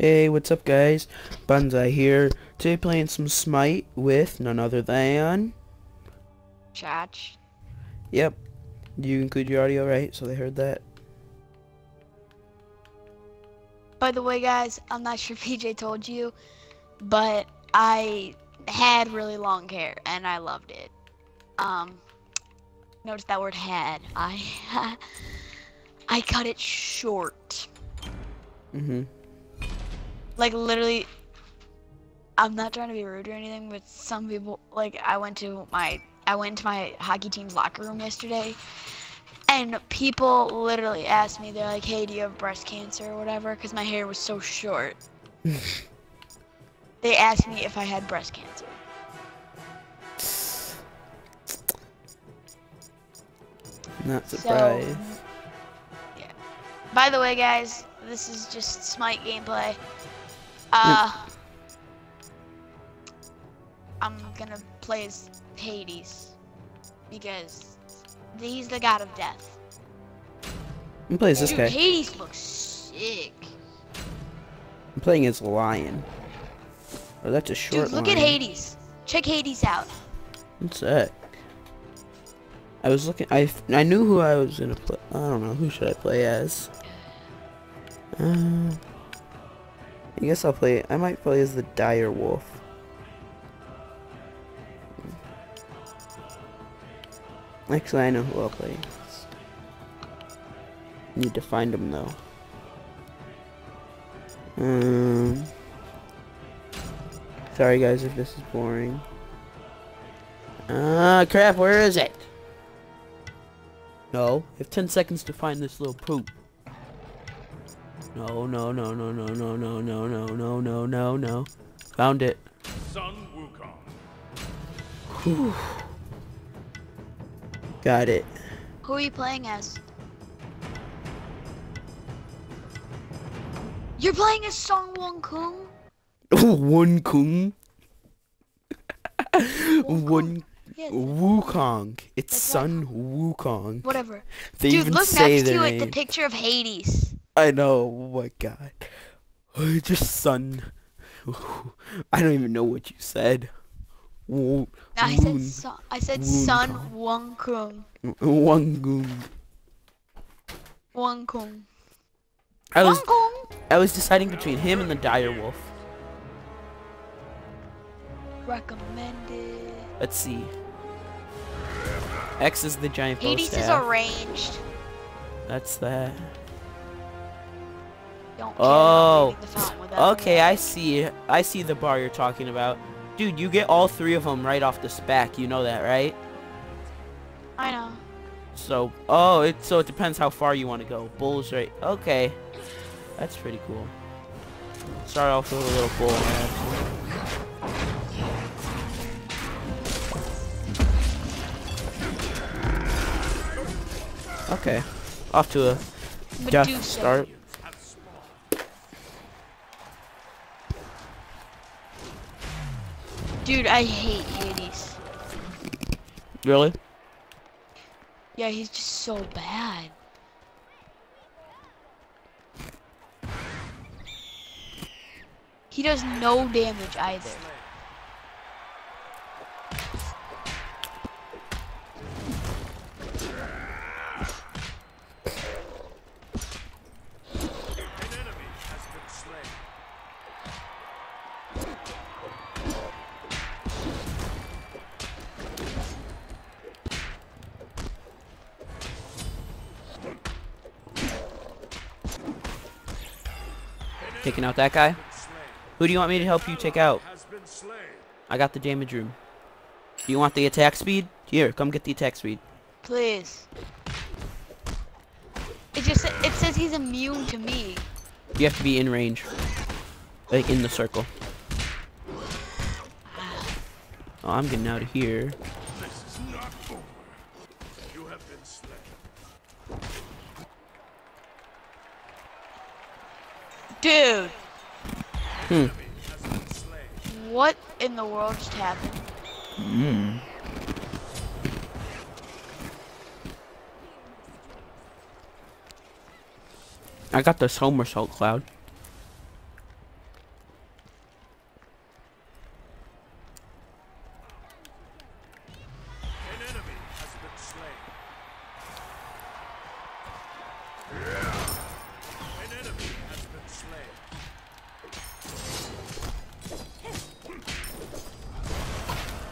Hey, what's up guys? Bonzi here. Today playing some Smite with none other than... Chatch. Yep. You include your audio, right? So they heard that. By the way, guys, I'm not sure PJ told you, but I had really long hair and I loved it. Um, notice that word had. I I cut it short. Mm-hmm. Like literally, I'm not trying to be rude or anything, but some people like I went to my I went to my hockey team's locker room yesterday, and people literally asked me, they're like, "Hey, do you have breast cancer or whatever?" Because my hair was so short. they asked me if I had breast cancer. Not surprised. So, yeah. By the way, guys, this is just Smite gameplay. Uh, I'm gonna play as Hades because he's the god of death. I'm playing as this Dude, guy. Hades looks sick. I'm playing as Lion. Oh, that's a short Dude, look line. at Hades. Check Hades out. What's that? I was looking. I I knew who I was gonna play. I don't know who should I play as. Uh, I guess I'll play. I might play as the Dire Wolf. Actually, I know who I'll play. Need to find him though. Um. Sorry guys if this is boring. Ah, crap, where is it? No, you have 10 seconds to find this little poop. No, no, no, no, no, no, no, no, no, no, no, no, no. Found it. Sun Wukong. Whew. Got it. Who are you playing as? You're playing as Song Wong Kung? One Kung. One Yeah, Wukong. It's That's Sun Wukong. whatever. They Dude, even look say next to their it, the picture of Hades. I know. Oh my god. Oh, Just Sun. I don't even know what you said. No, I said son, I said Sun Kong. Wong Kung. Wangoon. Wong Kung. I was I was deciding between him and the dire wolf. Recommended. Let's see. X is the giant Hades is arranged. That's that. Oh. about the font Okay. I see. I see the bar you're talking about. Dude, you get all three of them right off the spec. You know that, right? I know. So, oh, it so it depends how far you want to go. Bulls right. Okay. That's pretty cool. Start off with a little bull. man. Okay. Off to a Medusa. start. Dude, I hate Hades. Really? Yeah, he's just so bad. He does no damage either. Taking out that guy? Who do you want me to help you take out? Has been slain. I got the damage room. Do you want the attack speed? Here, come get the attack speed. Please. It just it says he's immune to me. You have to be in range. Like in the circle. Oh, I'm getting out of here. Dude, Hmm. Enemy has been slain. what in the world just happened? Mm. I got the somersault cloud.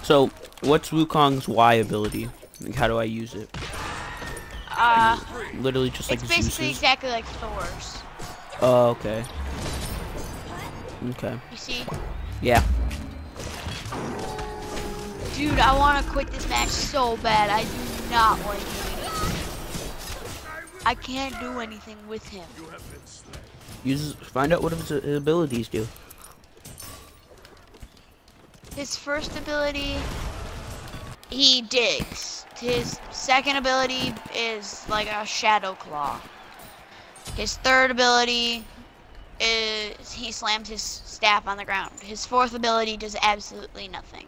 So, what's Wukong's Y ability? Like, how do I use it? Uh, Literally just like it's basically Zeus's? exactly like Thor's. Oh, okay. Okay. You see? Yeah. Dude, I want to quit this match so bad. I do not like doing it. I can't do anything with him. You have been slain. Use find out what his abilities do. His first ability, he digs. His second ability is like a shadow claw. His third ability is he slams his staff on the ground. His fourth ability does absolutely nothing.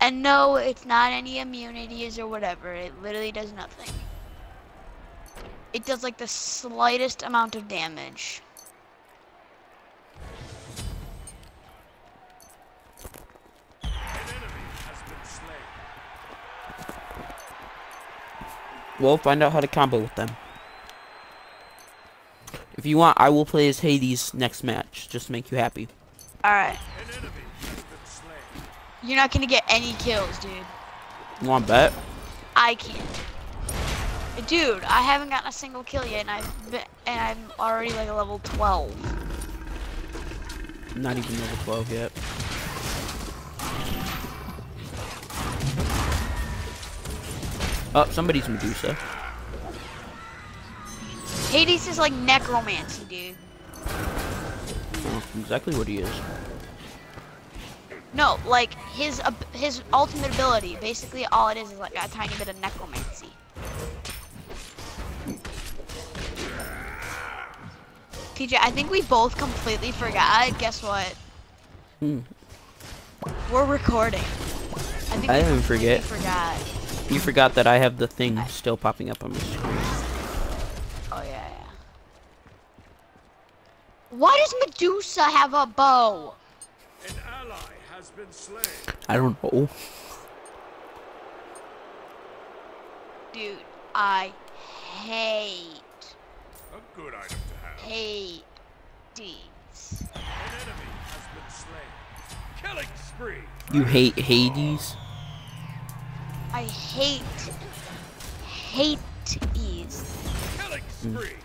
And no, it's not any immunities or whatever. It literally does nothing. It does like the slightest amount of damage. Well, find out how to combo with them. If you want, I will play as Hades next match, just to make you happy. Alright. An enemy has been slain. You're not gonna get any kills, dude. You want bet? I can't. Dude, I haven't gotten a single kill yet, and I've been, and I'm already like a level 12. Not even level 12 yet. Oh, somebody's Medusa. Hades is like necromancy, dude. Oh, exactly what he is. No, like his ab- his ultimate ability. Basically, all it is is like a tiny bit of necromancy. PJ, I think we both completely forgot. Guess what? Hmm. We're recording. I think I we didn't forget. Forgot. You forgot that I have the thing still popping up on my screen. Oh yeah, yeah. Why does Medusa have a bow? An ally has been slain. I don't know. Dude, I hate, A good item to have. hate these. An enemy has been slain. Killing spree. You hate Hades? I hate, hate. Killing spree.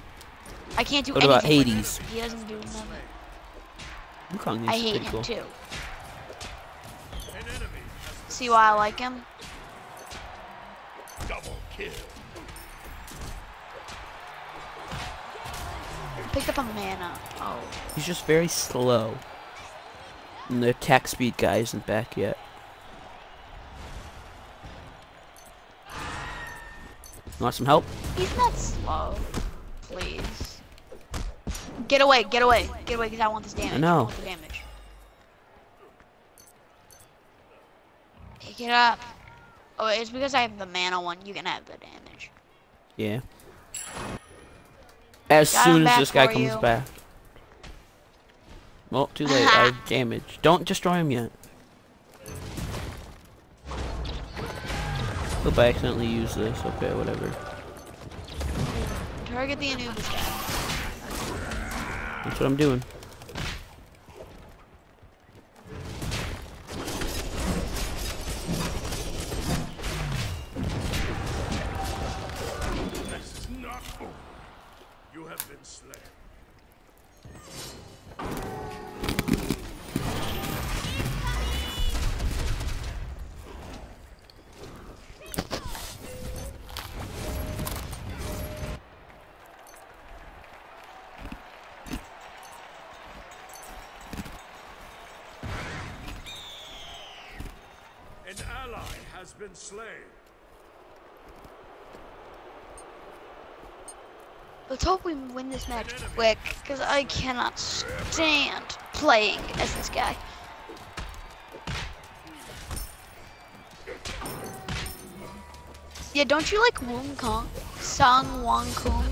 I can't do What about anything with Hades? He doesn't do nothing. I hate him cool. too. An enemy has See why I like him? double kill. Picked up a mana. Oh. He's just very slow. And the attack speed guy isn't back yet. Want some help? He's not slow. Please. Get away, get away, get away, because I want this damage. I know. the damage. Pick it up. Oh, it's because I have the mana one. You can have the damage. Yeah. As Got soon as this guy comes you. back. Well, too late. I have damage. Don't destroy him yet. Hope I accidentally used this. Okay, whatever. Target the Anubis guy. That's what I'm doing. This is not over. You have been slain. Been slain. Let's hope we win this match quick, because I cannot stand playing as this guy. Yeah, don't you like Wong Kong? Sung Wong Kong?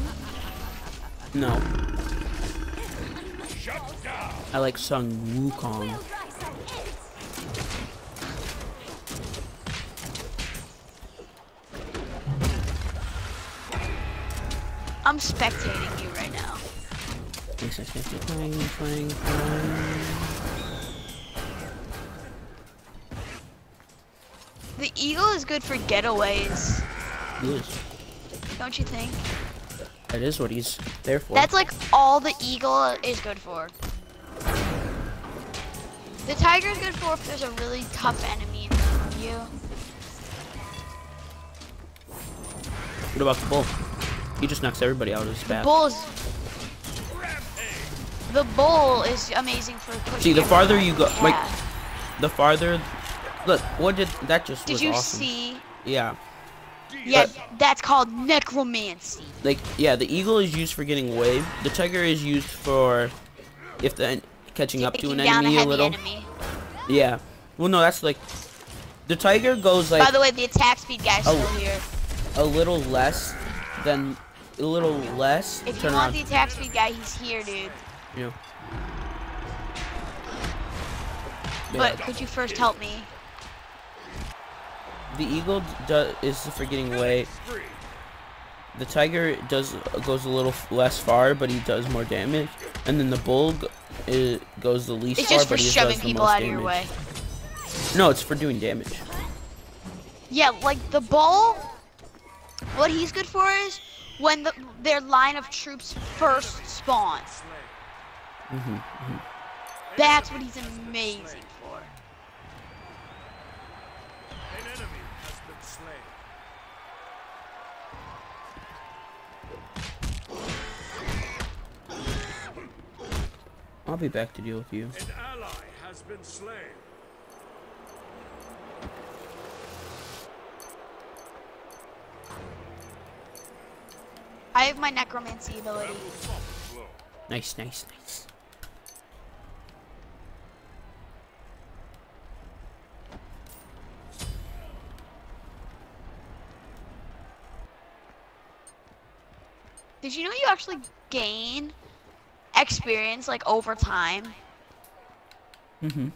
No. Shut down. I like Sung Wukong. I'm spectating you right now. Yes, yes, yes, yes, clang, clang, clang. The eagle is good for getaways, He is. don't you think? That is what he's there for. That's like all the eagle is good for. The tiger is good for if there's a really tough enemy in front of you. What about the bull? He just knocks everybody out of his path. Bull. The bull is amazing for pushing. See, the farther you go- like- The farther, look, what did that just Did you awesome. see? Yeah, Yeah, that's called necromancy. like yeah, the eagle is used for getting away. The tiger is used for if the catching up to an enemy a a little. enemy. Yeah. Well, no, that's like the tiger goes like By the way, the attack speed guy's Oh. still here. a little less than a little less. If you want around. the attack speed guy, he's here, dude. Yeah. But could you first help me? The eagle does, is for getting away. The tiger does goes a little less far, but he does more damage. And then the bull it goes the least It's far, for but he shoving does the people most out of damage. your way. No, it's for doing damage. Yeah, like the bull. What he's good for is when the, their line of troops first spawns. hmm That's what he's amazing for. An enemy has been slain. I'll be back to deal with you. An ally has been slain. I have my necromancy ability. Will soft blow. Nice, nice, nice. Did you know you actually gain experience like over time? hmm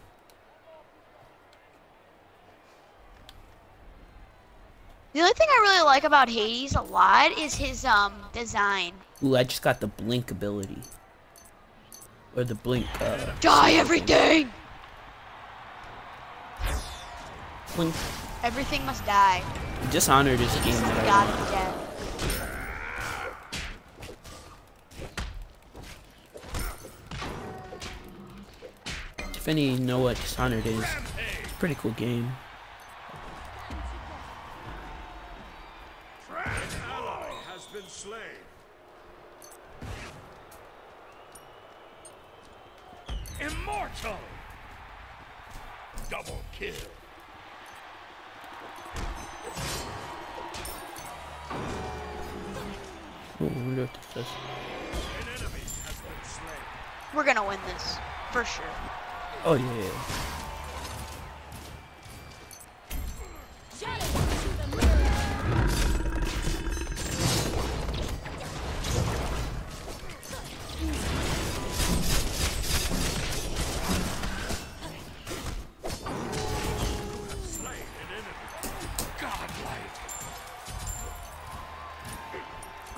The only thing I really like about Hades a lot is his um design. Ooh, I just got the blink ability. Or the blink, uh, Die everything! blink. Everything must die. Dishonored is a game that I god love. of death. If any know what Dishonored is, It's a pretty cool game. Has been slain. We're gonna win this for sure. Oh yeah.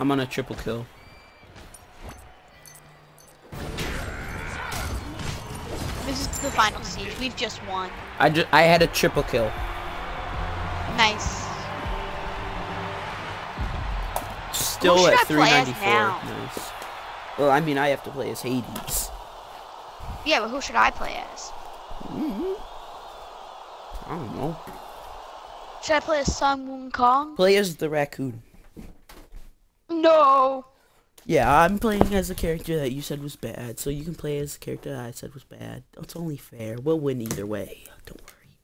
I'm on a triple kill. This is the final siege. We've just won. I just I had a triple kill. Nice. Still at I play as 394. Nice. Well, I mean, I have to play as Hades. Yeah, but who should I play as? Mm-hmm. I don't know. Should I play as Sun Wukong? Play as the raccoon. No. Yeah, I'm playing as a character that you said was bad, so you can play as a character that I said was bad. It's only fair. We'll win either way. Don't worry.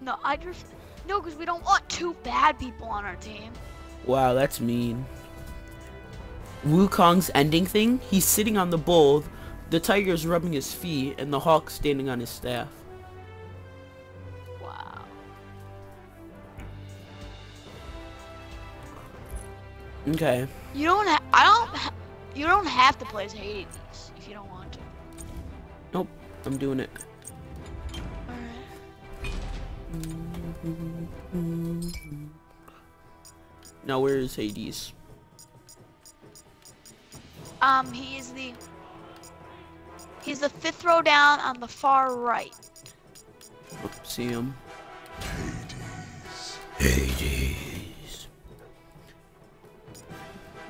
No, I just no, because we don't want two bad people on our team. Wow, that's mean. Wukong's ending thing, he's sitting on the bull, the tiger's rubbing his feet, and the hawk's standing on his staff. Okay. You don't. Ha- I don't. Ha- you don't have to play as Hades if you don't want to. Nope, I'm doing it. Alright. Now where is Hades? Um, he is the. He's the fifth row down on the far right. Oh, see him. Hades.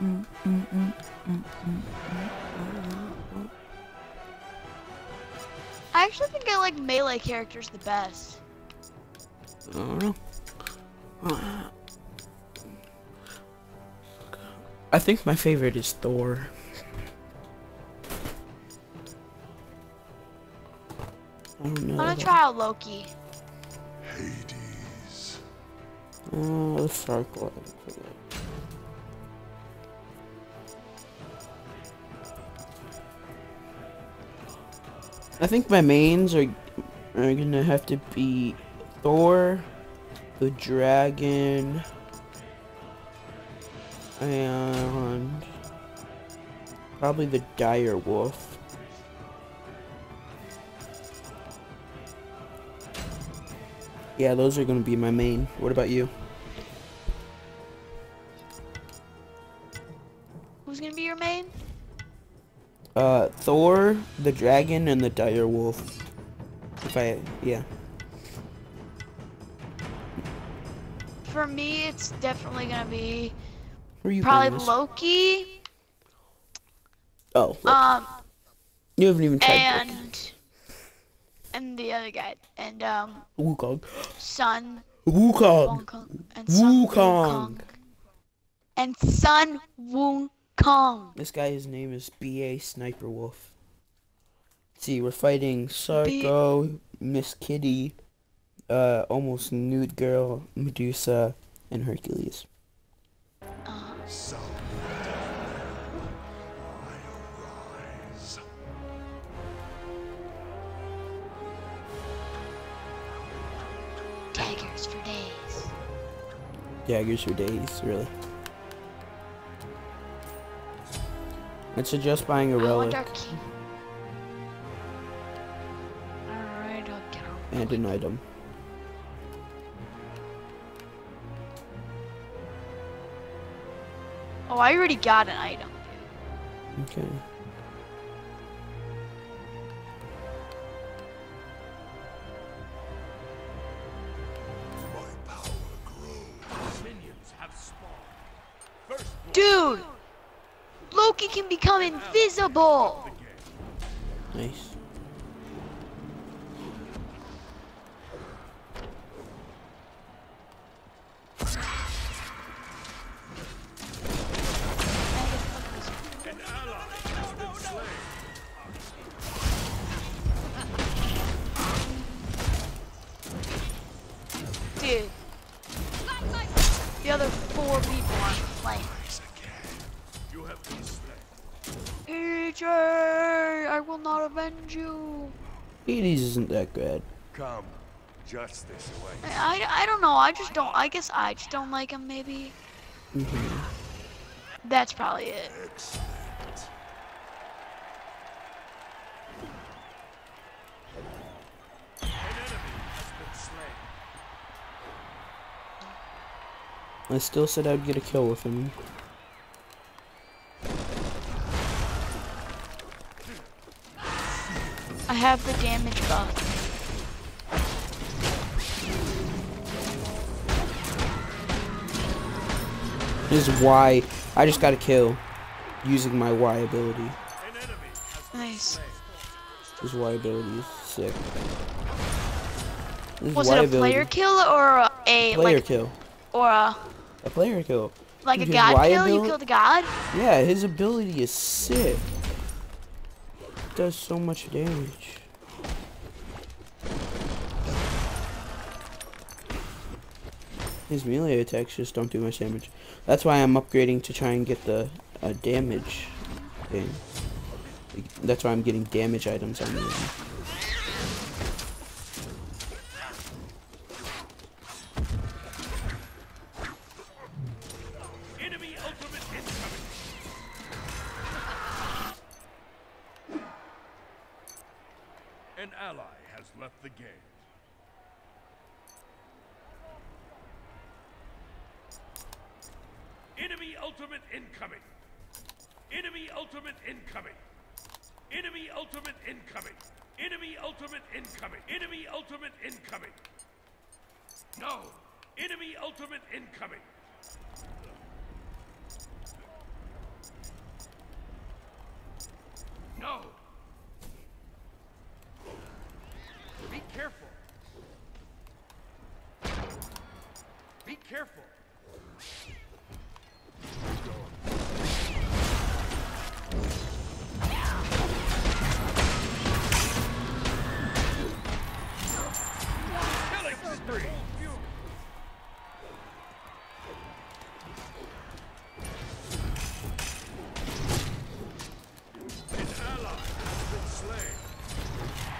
I actually think I like melee characters the best. I don't know. I think my favorite is Thor. I don't know. I'm gonna try out Loki. Hades. Oh, let's start I think my mains are are gonna have to be Thor, the dragon, and probably the dire wolf. Yeah, those are gonna be my main. What about you? Uh, Thor, the dragon, and the dire wolf. If I, yeah. For me, it's definitely gonna be probably? Loki. Oh, look, Um, you haven't even tried and and the other guy, and um, Wukong. Sun Wukong. Wukong and Sun Wukong. and Sun Wukong. This guy, his name is B.A. Sniper Wolf. Let's see, we're fighting Sarko, Miss Kitty, uh, almost nude girl, Medusa, and Hercules. Uh, Some I arise. daggers for days. Daggers for days, really. I'd suggest buying a relic want our king. Alright, I'll get her. and an item. Oh, I already got an item. Okay. Invisible! Nice. an ally has been slain. Dude. The other four people aren't playing. You have been slain. AJ, I will not avenge you. Hades isn't that good. Come. Justice awaits. I, I, I don't know. I just don't. I guess I just don't like him. Maybe. Mhm. That's probably it. Excellent. An enemy has been slain. I still said I'd get a kill with him. I have the damage buff. This is why I just got a kill using my Y ability. An enemy has been Nice. This Y ability is sick. This Was it a ability- player kill or a, Player like kill. or a A player kill. like a god kill? You abil- killed a god? Yeah, his ability is sick. Does so much damage. His melee attacks just don't do much damage. That's why I'm upgrading to try and get the uh, damage thing. That's why I'm getting damage items on him.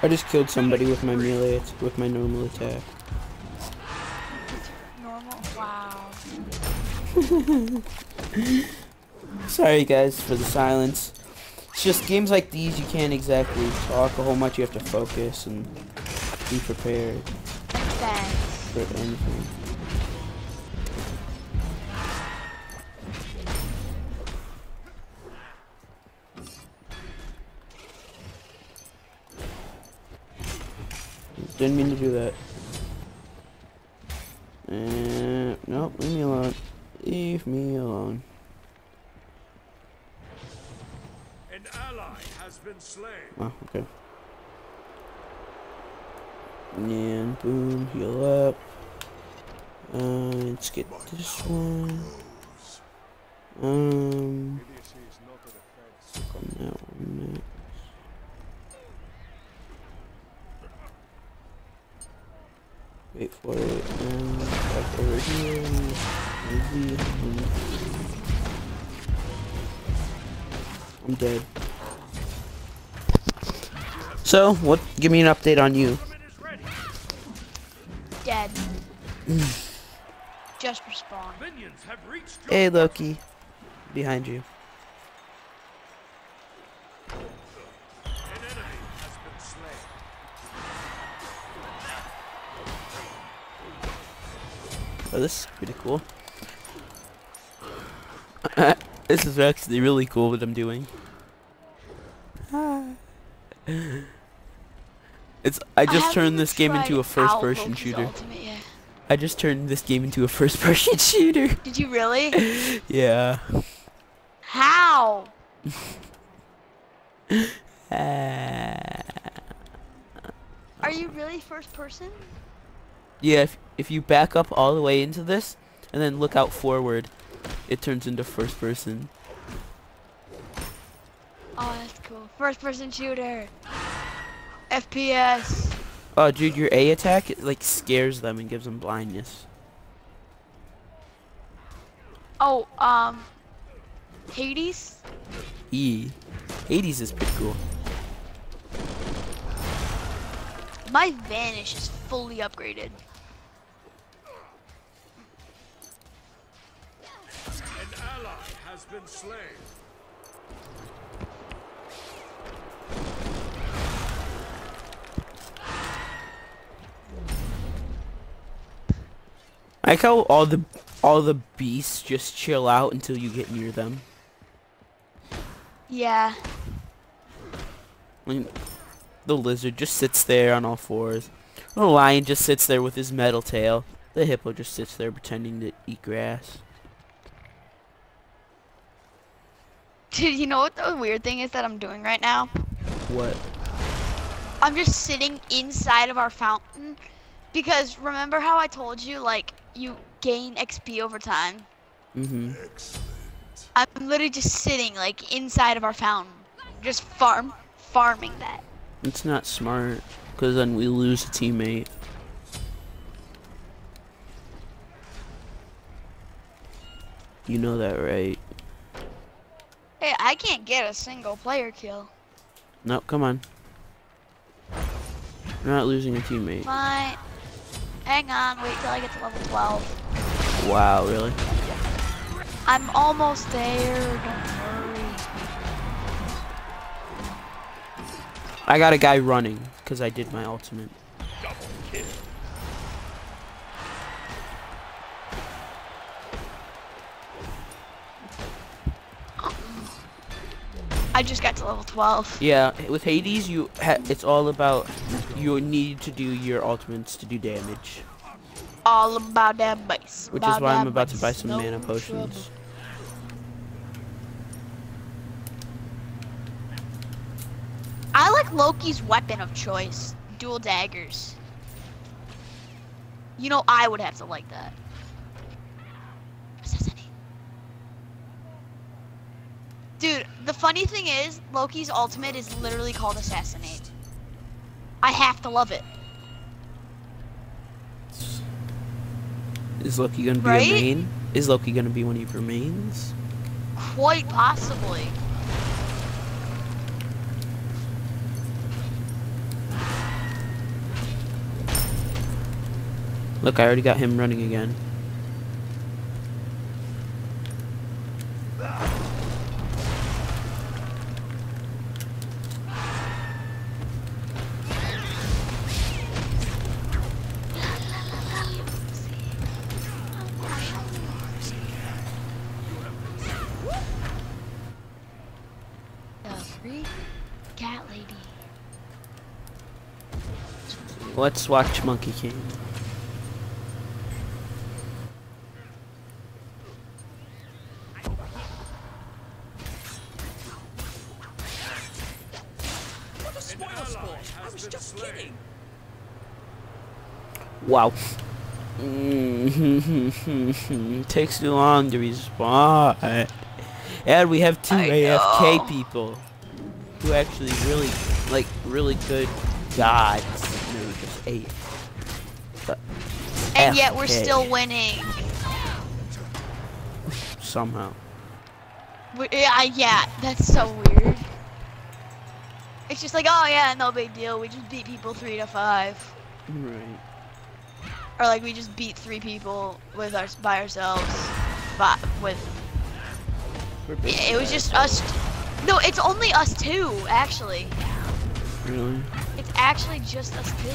I just killed somebody with my melee, at- with my normal attack. Normal. Wow. Sorry guys for the silence. It's just games like these you can't exactly talk a whole much. You have to focus and be prepared Thanks. for anything. Didn't mean to do that. Uh, nope, leave me alone. Leave me alone. An ally has been slain. Oh, okay. And boom, heal up. Uh, let's get this one. Um, that one Wait for it. And back over here. Maybe. I'm dead. So, what? Give me an update on you. Ultimate is ready. Dead. Just respawn. Minions have reached your Hey, Loki. Behind you. Oh, this is pretty cool. this is actually really cool what I'm doing. It's I just haven't turned this game into a first person shooter. Ultimate. I just turned this game into a first person shooter. Did you really? yeah. How? Uh, Are you really first person? yeah, if, if you back up all the way into this and then look out forward, it turns into first person. Oh, that's cool. First person shooter. FPS. Oh, dude, your A attack it, like scares them and gives them blindness. Oh, um, Hades. E. Hades is pretty cool. My vanish is fully upgraded. Been slain. I like how all the all the beasts just chill out until you get near them. Yeah. I mean, the lizard just sits there on all fours. The lion just sits there with his metal tail. The hippo just sits there pretending to eat grass. Dude, you know what the weird thing is that I'm doing right now? What? I'm just sitting inside of our fountain because remember how I told you like you gain XP over time? Mm-hmm. I'm literally just sitting like inside of our fountain, just farm farming that. It's not smart, because then we lose a teammate. You know that, right? Hey, I can't get a single player kill. No, come on. We're not losing a teammate. Fine. Hang on, wait till I get to level 12. Wow, really? I'm almost there, don't worry. I got a guy running, because I did my ultimate. I just got to level 12. Yeah, with Hades, you ha it's all about you need to do your ultimates to do damage. all about that base. Which is why I'm about to buy some No mana trouble. potions. I like Loki's weapon of choice, dual daggers. You know I would have to like that. Dude, the funny thing is, Loki's ultimate is literally called Assassinate. I have to love it. Is Loki gonna be Right? a main? Is Loki gonna be one of your mains? Quite possibly. Look, I already got him running again. The free cat lady. Let's watch Monkey King. What a spoil sport! I was just kidding. Wow. Mm-hmm. Takes too long to respond. And we have two I AFK know. people who actually really, like, really good gods. No, just eight. But And yet we're still winning. somehow. We- Yeah, yeah, that's so weird. It's just like, oh yeah, no big deal. We just beat people three to five, Right. or like we just beat three people with our by ourselves. But with yeah, it was just us. No, it's only us two actually. Really? It's actually just us two.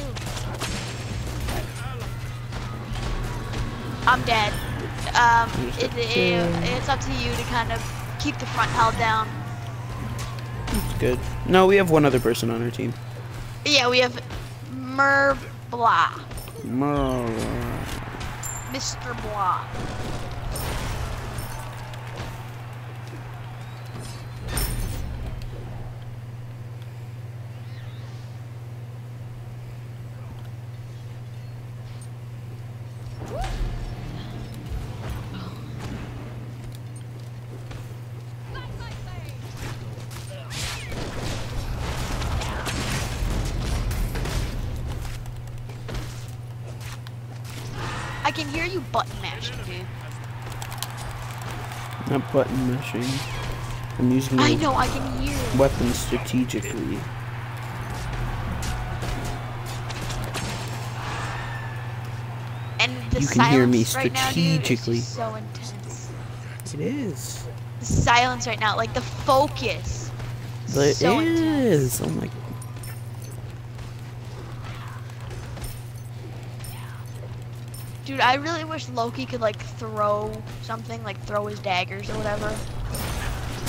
I'm dead. Um, it, it, it's up to you to kind of keep the front held down. It's good. No, we have one other person on our team. Yeah, we have Merv Blah. Mer- Mr. Blah. Button mashing. I'm using I know, I can hear. it. weapon strategically. And the You can hear me silence right now, dude, is strategically. so intense. It is. The silence right now, like the focus. But it so intense. is. Oh my. Dude, I really wish Loki could like throw something, like throw his daggers or whatever,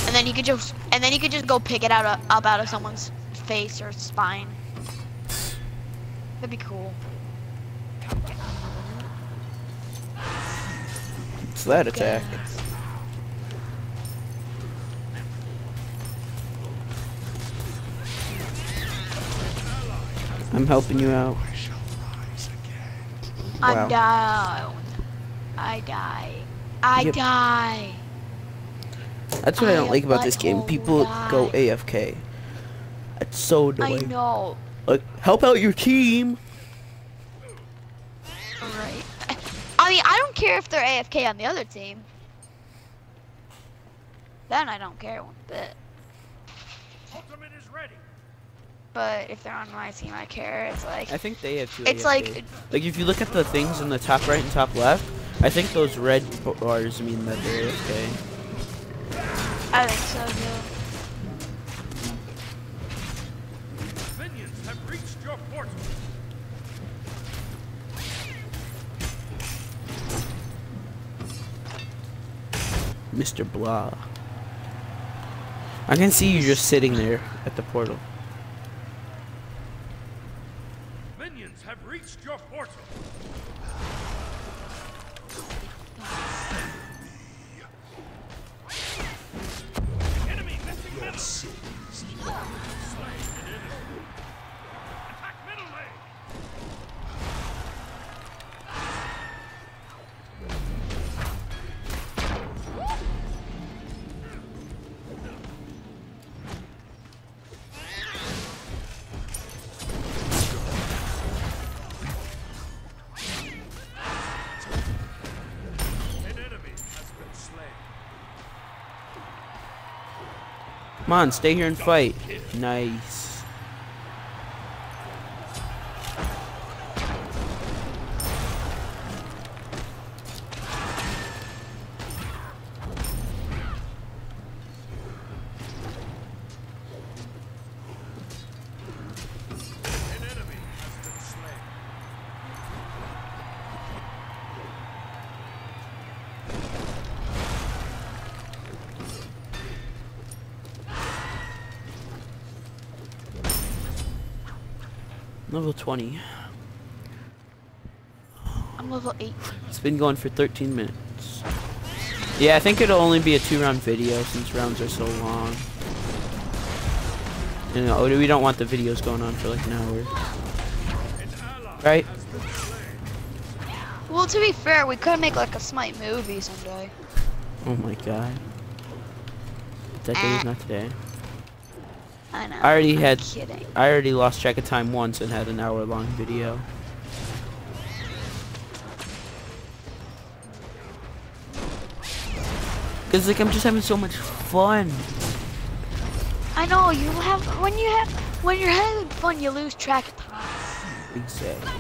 and then he could just, and then he could just go pick it out of, up out of someone's face or spine. That'd be cool. It's that attack. I'm helping you out. I'm Wow. down. I die. I Yep. die. That's what I, I don't like about this game. butthole People go. AFK. It's so annoying. I annoying. know. Like, help out your team. Right. I mean, I don't care if they're AFK on the other team. Then I don't care one bit. Ultimate is ready. But if they're on my team, I care. It's like I think they have two. it's AFK. like like if you look at the things in the top right and top left, I think those red bars mean that they're okay. I think so too. Minions have reached your portal. Mr. Blah. I can see you just sitting there at the portal. Minions have reached your portal. On, stay here and fight. Nice. Level 20. I'm level 8. It's been going for 13 minutes. Yeah, I think it'll only be a two round video since rounds are so long. You oh, know, we don't want the videos going on for like an hour. Right? has been slain. Well, to be fair, we could make like a Smite movie someday. Oh my god. That day is eh. not today. I know. I already I'm had- kidding. I already lost track of time once and had an hour long video. Cause like I'm just having so much fun. I know you have when you have when you're having fun, you lose track of time. Exactly.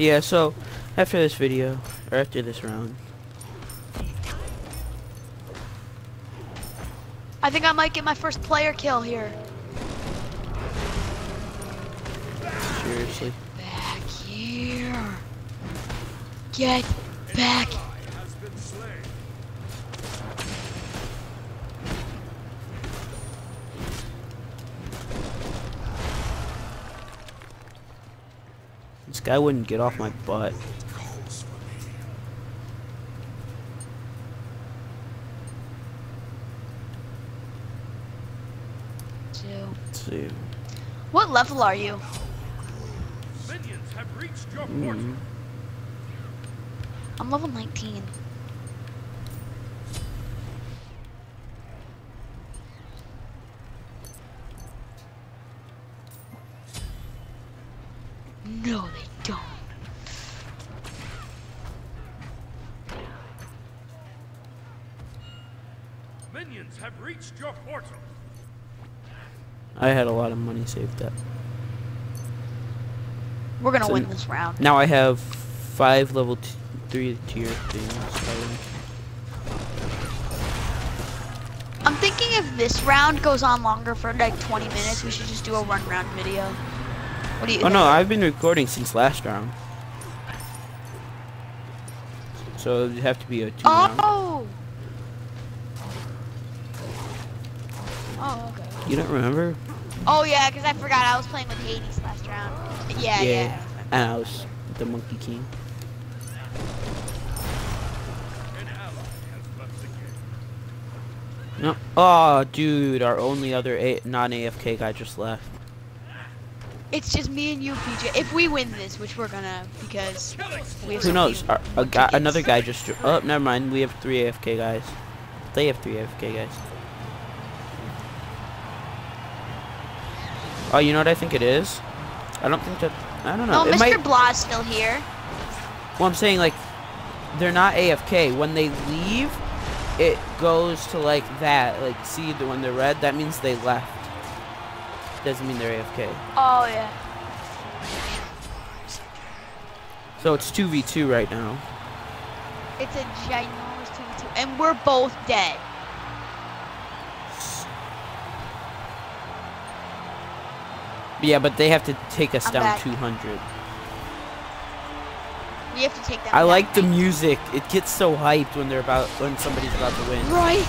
Yeah, so after this video, or after this round, I think I might get my first player kill here. seriously. Back here. Get back. Ally has been slain. This guy wouldn't get off my butt. Two. Let's. What level are you? Minions have reached your Mm. I'm level 19. No, they don't. Minions have reached your portal. I had a lot of money saved up. We're gonna So- win this round. Now I have five level t three tier things. I'm thinking if this round goes on longer for like 20 minutes, we should just do a run round video. What do you Oh think? no, I've been recording since last round. So it'd have to be a two round. Oh! Oh, okay. You don't remember? Oh yeah, because I forgot I was playing with Hades last round. Yeah, yeah. And I was the Monkey King. An ally has left the game. No. Oh, dude, our only other a non-AFK guy just left. It's just me and you, PJ. If we win this, which we're gonna, because we have Who knows? Our, a guy, another guy just. Oh, never mind. We have three AFK guys. They have three AFK guys. Oh, you know what I think it is? I don't think that. I don't know. No, it Mr. might. Blah's still here. Well, I'm saying like, they're not AFK. When they leave, it goes to like that. Like, see the when they're red, that means they left. Doesn't mean they're AFK. Oh yeah. So it's two v two right now. It's a ginormous 2v2, and we're both dead. Yeah, but they have to take us I'm down back. 200. We have to take them. I like the music. It gets so hyped when they're about when somebody's about to win. Right.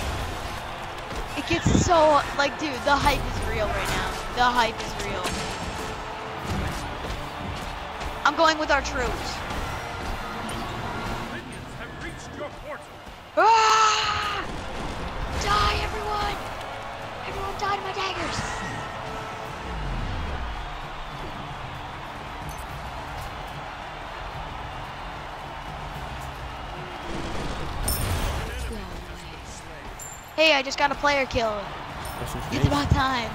It gets so like, dude, the hype is real right now. The hype is real. I'm going with our troops. Minions have reached your portal. Ah! Die, everyone! Everyone die to my daggers! Hey, I just got a player kill. This is It's nice. about time.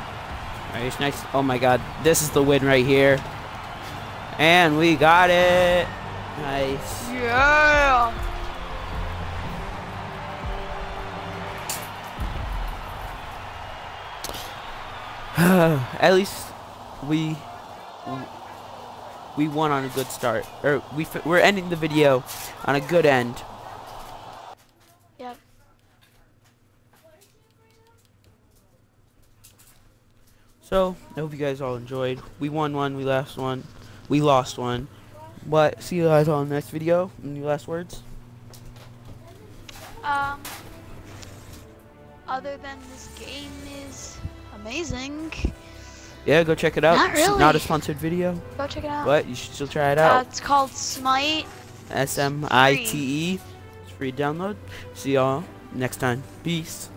Nice. Oh my god, this is the win right here. And we got it. Nice. Yeah. At least we we won on a good start. Or we we're ending the video on a good end. So I hope you guys all enjoyed. We won one, we lost one, we lost one. But see you guys on the next video. Any last words? Um. Other than this game is amazing, Yeah, go check it out. Not It's not a sponsored video, go check it out. but you should still try it Uh, out. it's called Smite. S M I T E. It's free download. See y'all next time. Peace.